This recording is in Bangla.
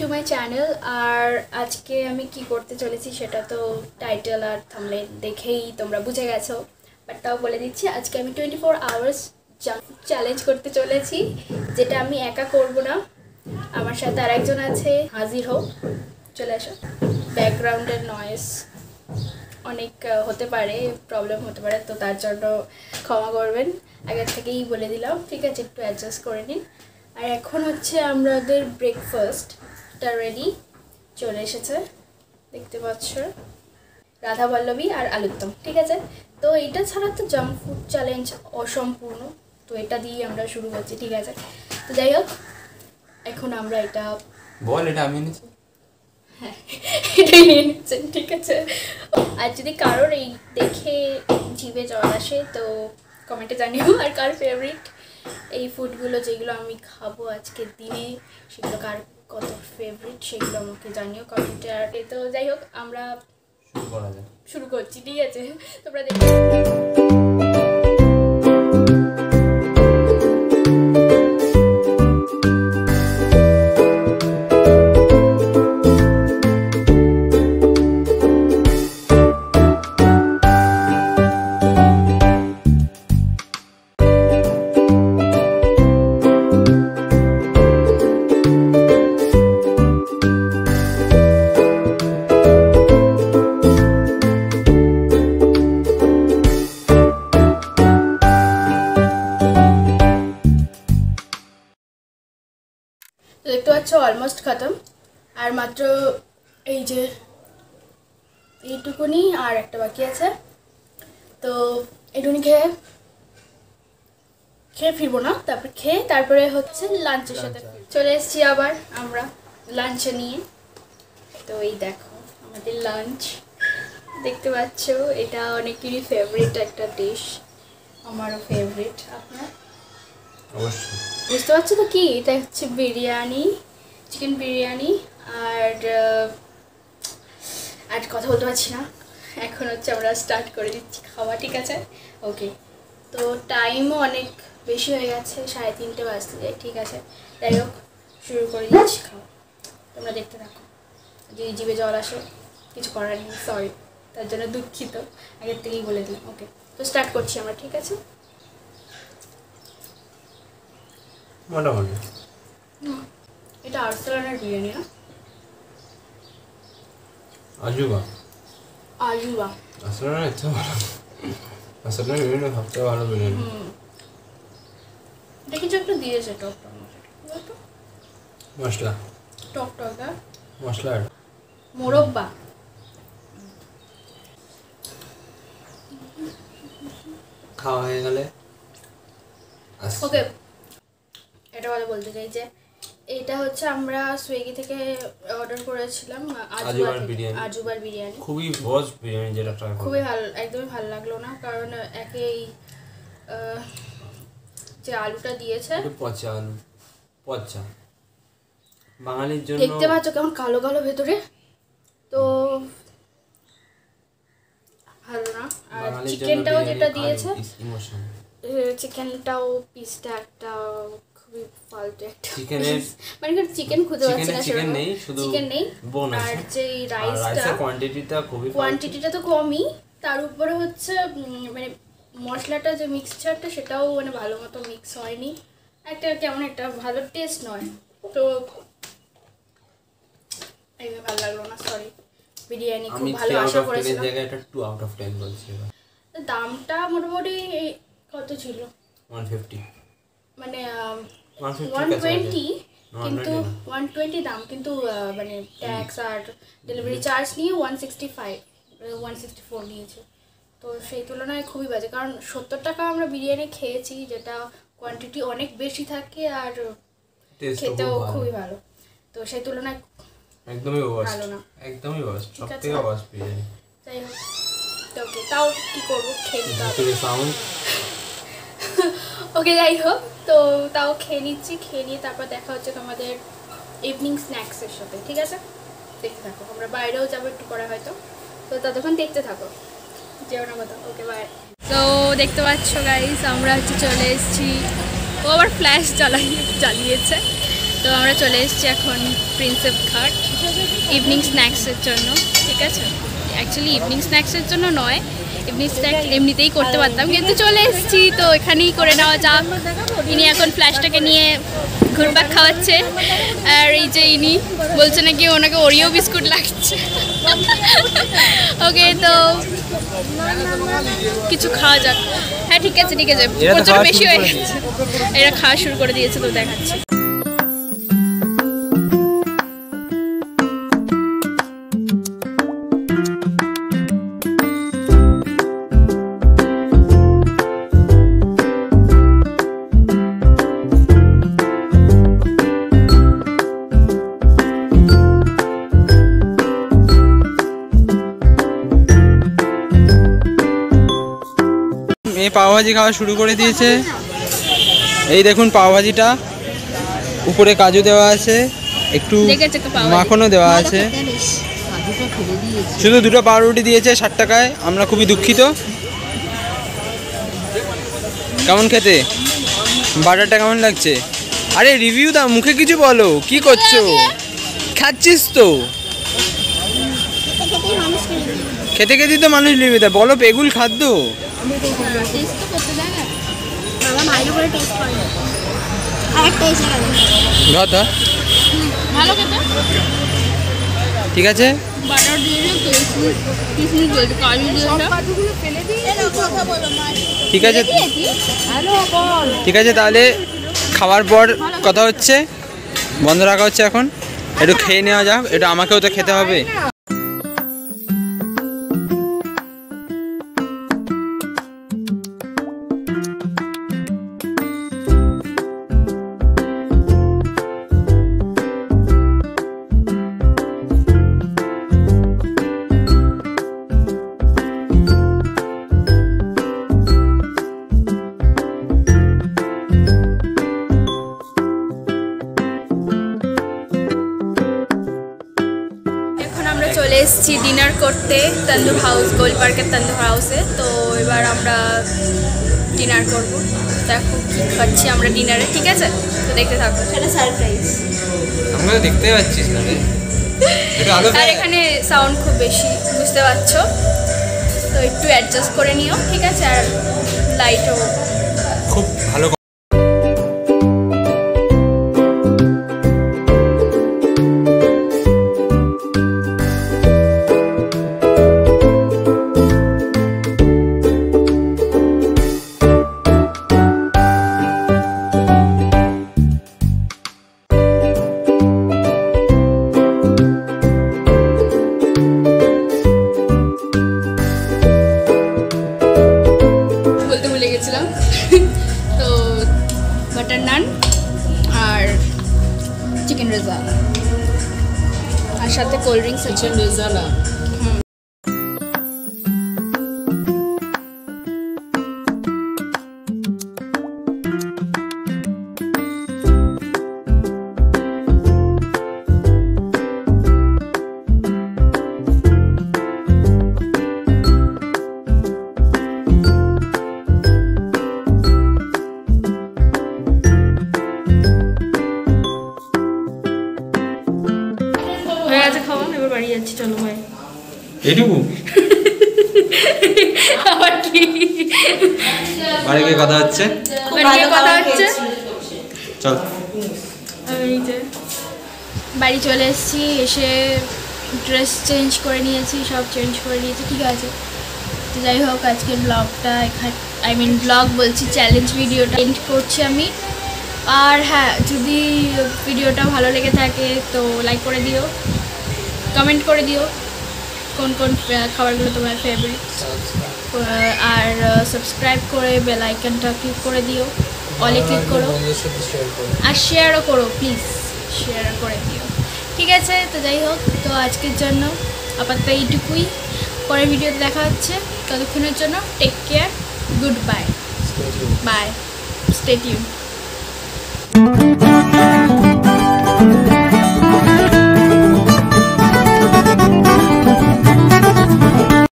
টু মাই চ্যানেল আর আজকে আমি কি করতে চলেছি সেটা তো টাইটেল আর থামলে দেখেই তোমরা বুঝে গেছো বাট তাও বলে দিচ্ছি, আজকে আমি টোয়েন্টি ফোর আওয়ার্স চ্যালেঞ্জ করতে চলেছি, যেটা আমি একা করব না। আমার সাথে আর একজন আছে, হাজির হোক, চলে আসো। ব্যাকগ্রাউন্ডের নয়েস অনেক হতে পারে প্রবলেম হতে পারে, তো তার জন্য ক্ষমা করবেন। আগের থেকেই বলে দিলাম, ঠিক আছে, একটু অ্যাডজাস্ট করে নিন। আর এখন হচ্ছে আমাদের ব্রেকফাস্টটা রেডি চলে এসেছে। দেখতে পাচ্ছ? রাধা পল্লবী আর আলুত্তম ঠিক আছে? তো এটা ছাড়া তো জাঙ্ক ফুড চ্যালেঞ্জ অসম্পূর্ণ। তো এটা দিয়ে আমরা শুরু করছি ঠিক আছে? তো যাই হোক এখন আমরা এটা বল এটা আমি হ্যাঁ এটাই নিয়ে নিচ্ছেন ঠিক আছে? আর যদি কারোর এই দেখে জিভে জল আসে তো কমেন্টে জানিও। আর কার ফেভারিট এই ফুডগুলো যেগুলো আমি খাব আজকের দিনে সেগুলো কার কত ফেভারিট সেগুলো আমাকে জানিও কমেন্টে আর এ তো যাই হোক আমরা শুরু শুরু করছি ঠিক আছে? তোমরা দেখো। অলমোস্ট খতম আর মাত্র এই যে এইটুকুনি আর একটা বাকি আছে তো এটুকুনি খেয়ে খেয়ে ফিরবো না তারপর খেয়ে তারপরে হচ্ছে লাঞ্চের সাথে চলে এসেছি আবার আমরা লাঞ্চে নিয়ে তো এই দেখো আমাদের লাঞ্চ দেখতে পাচ্ছ এটা অনেকেরই ফেভারিট একটা ডিশ আমারও ফেভারিট আপনার অবশ্যই বুঝতে পারছ তো কি এটা হচ্ছে বিরিয়ানি চিকেন বিরিয়ানি আর আর কথা বলতে পারছি না। এখন হচ্ছে আমরা স্টার্ট করে দিচ্ছি খাওয়া, ঠিক আছে? ওকে তো টাইমও অনেক বেশি হয়ে গেছে, সাড়ে তিনটে বাজতে ঠিক আছে? যাই হোক, শুরু করে দিচ্ছি খাওয়া। তোমরা দেখতে থাকো। যদি জিভে জল আসে, কিছু করার নেই সরি তার জন্য দুঃখিত, আগের থেকেই বলে দিলাম ওকে তো স্টার্ট করছি আমরা, ঠিক আছে? মোটামুটি। এটা আর্সেলানের বিরিয়ানি না? আজুবা। আজুবা। ভালো। সবচেয়ে ভালো বিরিয়ানি হুম। এটা কিছু একটা দিয়েছে টক টক মশলা। টক টক মশলা মোরব্বা। খাওয়া হয়ে গেলে। ওকে। এটা কথা বলতে চাই যে এটা হচ্ছে আমরা সুইগি থেকে অর্ডার করেছিলাম আজুবার বিরিয়ানি। আজুবার বিরিয়ানি। খুবই ভোজ বিরিয়ানি যেটা ট্রাই খুবই ভালো একদমই ভালো লাগল না কারণ একেই যে আলুটা দিয়েছে। পচা আলু পচা। বাঙালির জন্য দেখতে পাচ্ছ কেমন কালো কালো ভেতরে? তো ভালো না। আর চিকেনটাও যেটা দিয়েছে চিকেনটাও পিসটা একটা ফালতু একটা চিকেনের মানে চিকেন খুঁজে পাচ্ছি না চিকেন সেরকম। নেই শুধু চিকেন নেই। বোন আর যে রাইসটা কোয়ান্টিটিটা খুবই কোয়ান্টিটিটা তো কমই। তার উপরে হচ্ছে মানে মশলাটা যে মিক্সচারটা সেটাও মানে ভালো মতো মিক্স হয়নি। একটা কেমন একটা ভালো টেস্ট নয়। তো এইভাবে ভালো লাগল না সরি বিরিয়ানি খুব আমি ভালো আশা অফ টেনের জায়গায় এটা টু আউট অফ টেন বলছি দামটা মোটামুটি কত ছিল? মানে one one fifty twenty No, কিন্তু 120 ওয়ান টোয়েন্টি দাম কিন্তু মানে ট্যাক্স আর ডেলিভারি চার্জ নিয়ে one sixty five one sixty four নিয়েছে। তো সেই তুলনায় খুবই বাজে কারণ সত্তর টাকা আমরা বিরিয়ানি খেয়েছি যেটা কোয়ান্টিটি অনেক বেশি থাকে আর খেতেও খুবই ভালো। তো সেই তুলনায় একদমই ভালো না। একদমই ওয়াস্ট সব। থেকে ওয়াস্ট বিরিয়ানি। যাই হোক। তো তাও কী করব? খেয়ে নিতে হবে। ওকে যাই হোক তো তাও খেয়ে নিচ্ছি, খেয়ে নিয়ে তারপর দেখা হচ্ছে তোমাদের ইভিনিং স্ন্যাক্সের সাথে, ঠিক আছে? দেখতে থাকো, আমরা বাইরেও যাব একটু পরে হয়তো। তো ততক্ষণ দেখতে থাকো। যেও না কথা ওকে বাই তো দেখতে পাচ্ছ গাইস আমরা হচ্ছে চলে এসেছি। ও আবার ফ্ল্যাশ জ্বালাই জ্বালিয়েছে। তো আমরা চলে এসেছি এখন প্রিন্সেপ ঘাট ইভিনিং স্ন্যাক্সের জন্য, ঠিক আছে? অ্যাকচুয়ালি ইভিনিং স্ন্যাক্সের জন্য নয় ইভিনিং স্ন্যাক্স এমনিতেই করতে পারতাম কিন্তু চলে এসেছি তো এখানেই করে নেওয়া যাক। ইনি এখন ফ্ল্যাশটাকে নিয়ে ঘুরপাক খাওয়াচ্ছে আর এই যে ইনি বলছে নাকি ওনাকে ওরিও বিস্কুট লাগছে। ওকে তো কিছু খাওয়া যাক। হ্যাঁ ঠিক আছে ঠিক আছে প্রচুর বেশি হয়ে গেছে। এরা খাওয়া শুরু করে দিয়েছে তো দেখাচ্ছি। মেয়ে পাওভাজি খাওয়া শুরু করে দিয়েছে। এই দেখুন পাওভাজিটা। উপরে কাজু দেওয়া আছে একটু? মাখনও দেওয়া আছে। শুধু দুটো পাউরুটি দিয়েছে ষাট টাকায় আমরা খুবই দুঃখিত। কেমন খেতে? বাটারটা কেমন লাগছে? আরে রিভিউ দাও মুখে কিছু বলো কি করছ? খাচ্ছিস তো। খেতে খেতেই তো মানুষ ঠিক আছে? ঠিক আছে। ঠিক আছে, তাহলে খাওয়ার পর কথা হচ্ছে। বন্ধ রাখা হচ্ছে এখন। একটু খেয়ে নেওয়া যাক। এটা আমাকেও তো খেতে হবে। এসেছি ডিনার করতে তন্দুর হাউস গোল পার্কের তন্দুর হাউসে। তো এবার আমরা ডিনার করব। দেখো কি খাচ্ছি আমরা ডিনারে ঠিক আছে? তো দেখতে থাকো। সেটা সারপ্রাইজ আমরা দেখতে পাচ্ছিস না আলো আর এখানে সাউন্ড খুব বেশি বুঝতে পারছ? তো একটু অ্যাডজাস্ট করে নিও ঠিক আছে? আর লাইটও such a nirjala গিয়ে কথা হচ্ছে? বাড়ি কথা হচ্ছে। চল। বাড়ি চলে এসেছি এসে ড্রেস চেঞ্জ করে নিয়েছি সব চেঞ্জ করে নিয়েছি ঠিক আছে। তো যাই হোক আজকের ব্লগটা এখানে আই মিন ব্লগ বলছি চ্যালেঞ্জ ভিডিওটা এন্ড করছি আমি। আর হ্যাঁ যদি ভিডিওটা ভালো লেগে থাকে তো লাইক করে দিও কমেন্ট করে দিও। কোন কোন খাবারগুলো তোমার ফেভারিট আর সাবস্ক্রাইব করে বেল আইকনটা ক্লিক করে দিও। অলে ক্লিক করো। আর শেয়ারও করো প্লিজ শেয়ার করে দিও। ঠিক আছে তো যাই হোক তো আজকের জন্য আপাতত এইটুকুই। পরের ভিডিওতে দেখা হচ্ছে। ততক্ষণের জন্য take care good bye. Bye stay tune